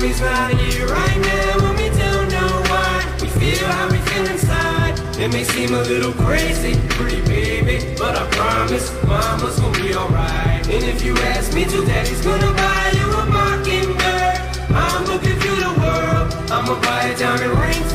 mommy's right here, right now, and we don't know why. We feel how we feel inside. It may seem a little crazy, pretty baby, but I promise mama's gonna be alright. And if you ask me to, daddy's gonna buy you a mockingbird. I'm looking through the world, I'ma buy a diamond ring.